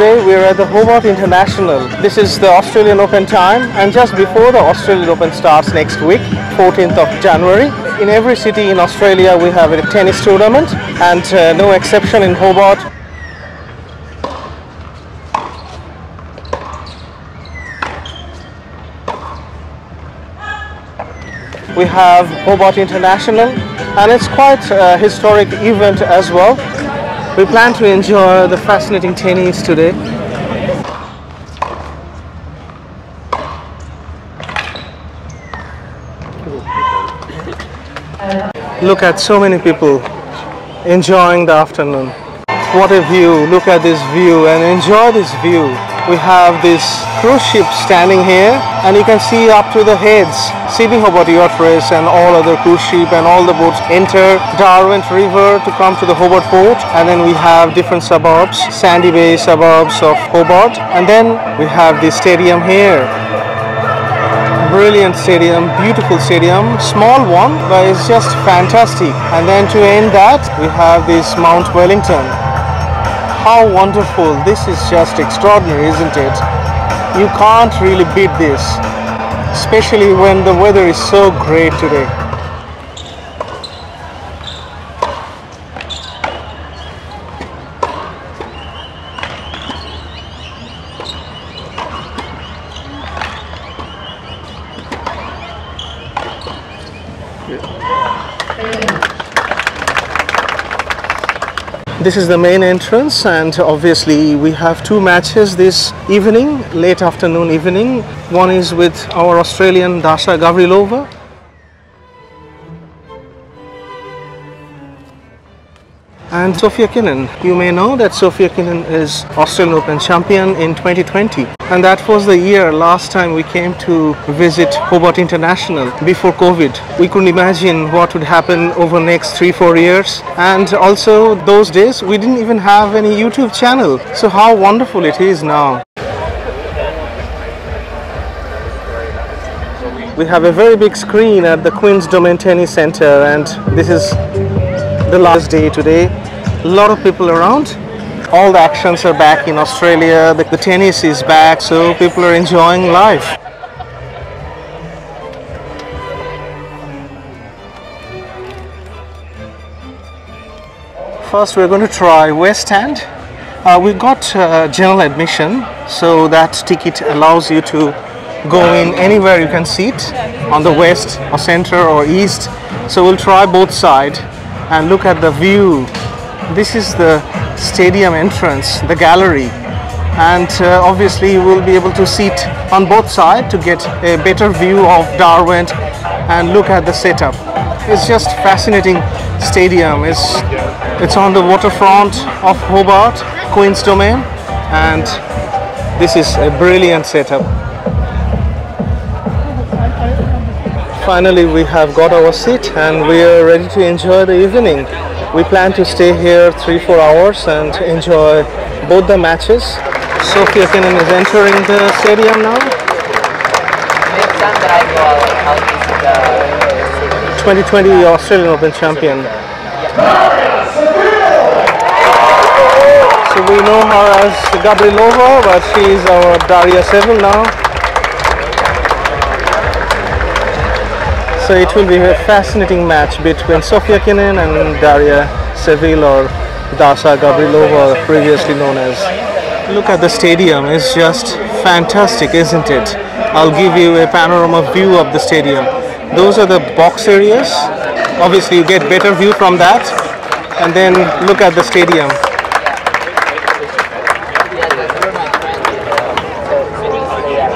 today we're at the Hobart International. This is the Australian Open time and just before the Australian Open starts next week, 14th of January. In every city in Australia we have a tennis tournament and uh, no exception in Hobart. We have Hobart International and it's quite a historic event as well. We plan to enjoy the fascinating tennis today. Look at so many people enjoying the afternoon. What a view, look at this view and enjoy this view. We have this cruise ship standing here and you can see up to the heads Sydney Hobart Yacht Race and all other cruise ship and all the boats enter Derwent River to come to the Hobart port and then we have different suburbs, Sandy Bay suburbs of Hobart and then we have the stadium here brilliant stadium, beautiful stadium, small one, but it's just fantastic. And then to end that, we have this Mount Wellington. How wonderful, this is just extraordinary, isn't it? You can't really beat this, especially when the weather is so great today. This is the main entrance and obviously we have two matches this evening, late afternoon evening. One is with our Australian Dasha Gavrilova and Sofia Kenin. You may know that Sofia Kenin is Australian Open champion in 2020 and that was the year last time we came to visit Hobart International before COVID. We couldn't imagine what would happen over next three, four years and also those days we didn't even have any YouTube channel. So how wonderful it is now. We have a very big screen at the Queen's Domain Tennis Center and this is the last day today. A lot of people around. All the actions are back in Australia. The, the tennis is back, so people are enjoying life. First, we're going to try West End. Uh, we got uh, general admission, so that ticket allows you to go in anywhere you can sit on the west or center or east. So we'll try both sides and look at the view. This is the stadium entrance, the gallery. And uh, obviously you will be able to sit on both sides to get a better view of Derwent and look at the setup. It's just fascinating stadium. It's, it's on the waterfront of Hobart, Queen's Domain. And this is a brilliant setup. finally we have got our seat and we are ready to enjoy the evening. We plan to stay here three, four hours and enjoy both the matches. Sofia Kenin is entering the stadium now. 2020 Australian Open champion. So we know her as Gavrilova, but she is our Daria Saville now. So it will be a fascinating match between Sofia Kenin and Daria Saville or Dasha Gavrilova, previously known as. Look at the stadium, it's just fantastic, isn't it? I'll give you a panorama view of the stadium. Those are the box areas. Obviously you get better view from that. And then look at the stadium.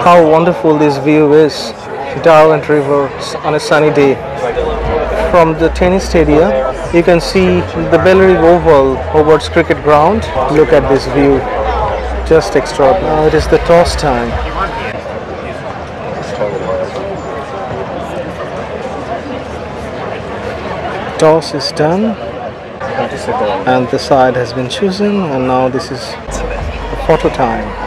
How wonderful this view is. Derwent River on a sunny day. From the tennis stadium, you can see the Bellerive Oval, Hobart's cricket ground. Look at this view, just extraordinary. Now it is the toss time. Toss is done and the side has been chosen and now this is the photo time.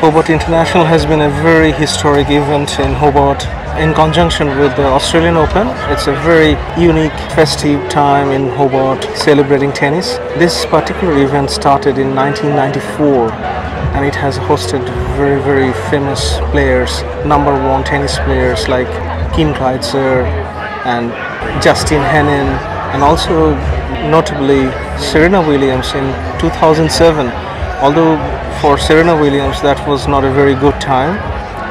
Hobart International has been a very historic event in Hobart in conjunction with the Australian Open. It's a very unique festive time in Hobart celebrating tennis. This particular event started in 1994 and it has hosted very very famous players, number one tennis players like Kim Clijsters and Justine Henin and also notably Serena Williams in 2007. Although for Serena Williams that was not a very good time.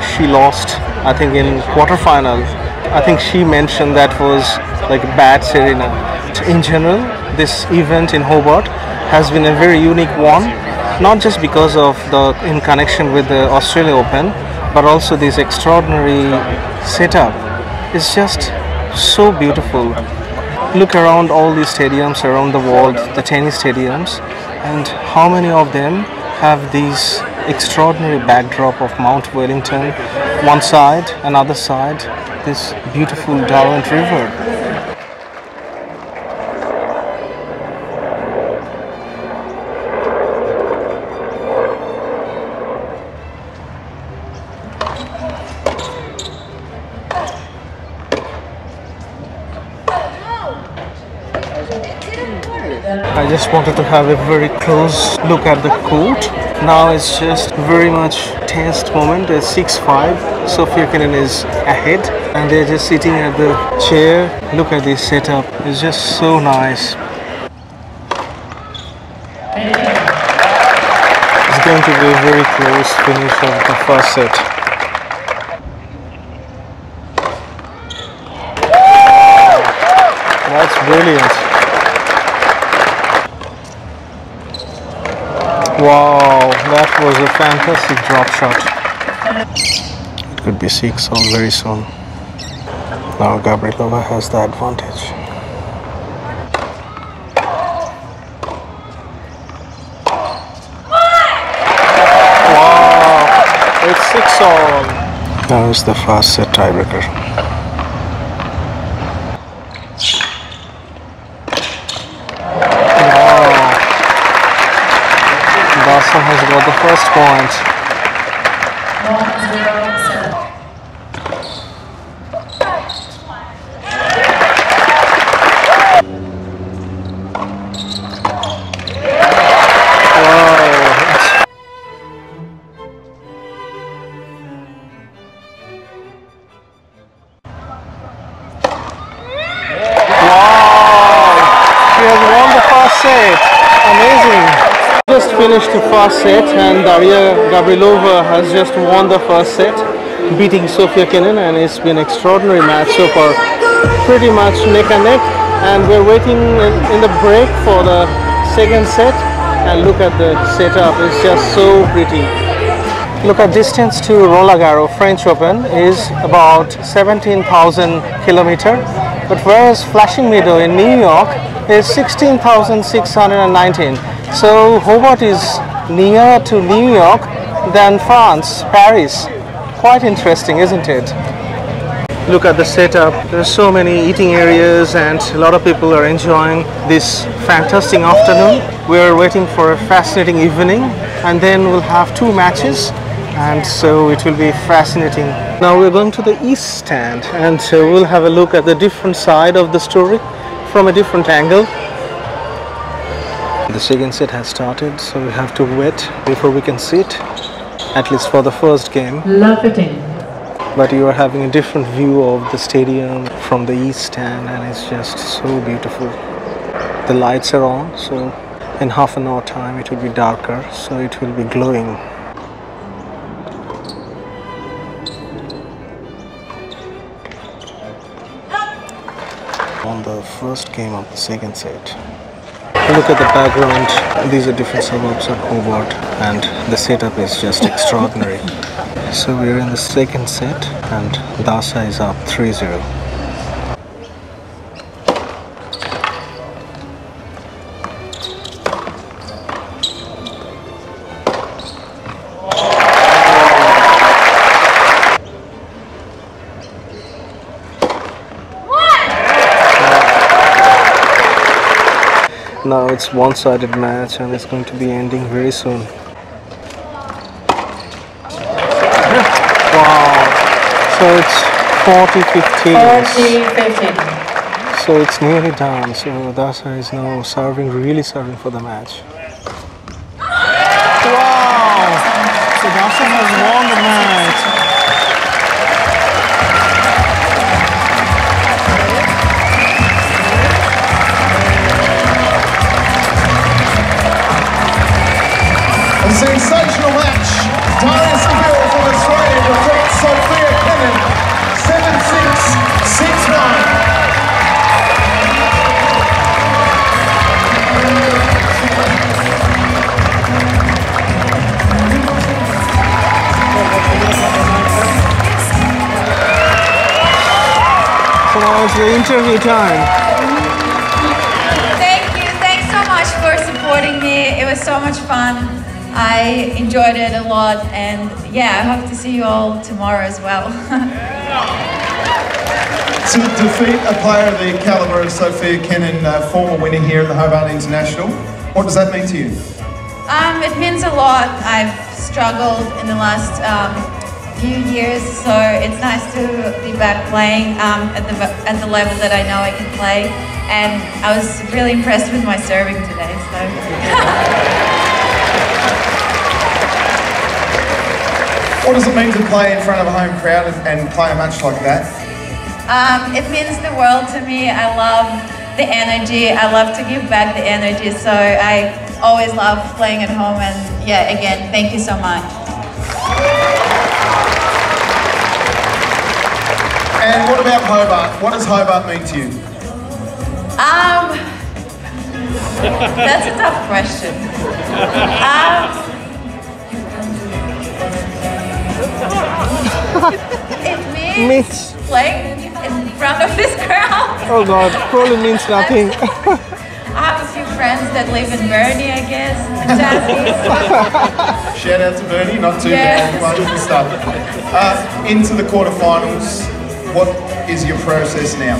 She lost I think in quarterfinal. I think she mentioned that was like bad Serena. In general, this event in Hobart has been a very unique one, not just because of the in connection with the Australia Open, but also this extraordinary setup. It's just so beautiful. Look around all these stadiums around the world, the tennis stadiums, and how many of them have these extraordinary backdrop of Mount Wellington, one side, another side, this beautiful Derwent River. I just wanted to have a very close look at the court. Now it's just very much tense moment. It's 6-5. Sofia Kenin is ahead and they're just sitting at the chair. Look at this setup. It's just so nice. It's going to be a very close finish of the first set. That's brilliant. Wow, that was a fantastic drop shot. It could be 6 all very soon. Now Gavrilova has the advantage. Wow, it's 6 all. Now is the first set tiebreaker. Wow. Dasha has got first set and Daria Gavrilova has just won the first set, beating Sofia Kenin and it's been extraordinary match so far. Pretty much neck and neck and we're waiting in, in the break for the second set and look at the setup. It's just so pretty. Look at distance to Roland Garros French Open is about 17,000 kilometer, but whereas Flushing Meadow in New York is 16,619. So Hobart is nearer to New York than France, Paris. Quite interesting, isn't it? Look at the setup. There's so many eating areas and a lot of people are enjoying this fantastic afternoon. We're waiting for a fascinating evening and then we'll have two matches and so it will be fascinating. Now we're going to the east stand and uh, we'll have a look at the different side of the story from a different angle. The second set has started so we have to wait before we can sit at least for the first game. La fitting. but you are having a different view of the stadium from the east stand and it's just so beautiful. The lights are on so in half an hour time it will be darker so it will be glowing. On the first game of the second set look at the background. These are different suburbs of Hobart and the setup is just extraordinary. So we're in the second set and Dasha is up 3-0 Now it's one-sided match and it's going to be ending very soon. Wow. So it's 40-15. 40-15. So it's nearly done. So Dasha is now serving, really serving for the match. So now the interview time. Thank you. Thanks so much for supporting me. It was so much fun. I enjoyed it a lot, and yeah, I hope to see you all tomorrow as well. To defeat a player of the caliber of Sofia Kenin, uh, former winner here at the Hobart International, what does that mean to you? um, it means a lot. I've struggled in the last um, few years, so it's nice to be back playing um, at the at the level that I know I can play. And I was really impressed with my serving today. So. What does it mean to play in front of a home crowd and, play a match like that? Um, it means the world to me. I love the energy. I love to give back the energy. So I always love playing at home. And yeah, again, thank you so much. And what about Hobart? What does Hobart mean to you? Um, that's a tough question. Um, it means Means, playing in front of this crowd. oh god, probably means nothing. I have a few friends that live in Burnie, I guess. Shout out to Burnie, not too Yes. long, wonderful stuff. Uh, into the quarterfinals, what is your process now?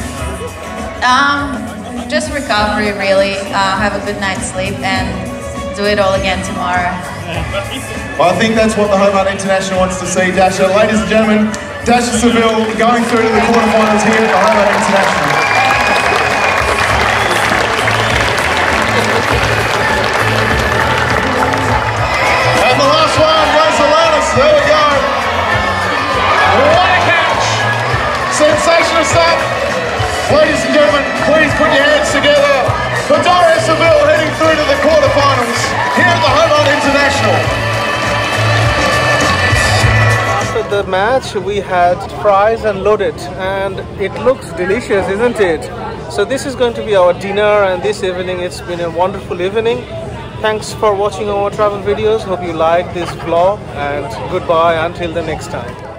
Um, just recovery, really. Uh, have a good night's sleep and do it all again tomorrow. Well, I think that's what the Hobart International wants to see, Dasha. Ladies and gentlemen, Dasha Saville going through to the quarterfinals here at the Hobart International. Sensational stuff. Ladies and gentlemen, please put your hands together for Daria Saville heading through to the quarterfinals here at the Hobart International. After the match, we had fries and loaded, and it looks delicious, isn't it? So this is going to be our dinner, and this evening it's been a wonderful evening. Thanks for watching our travel videos. Hope you liked this vlog, and goodbye until the next time.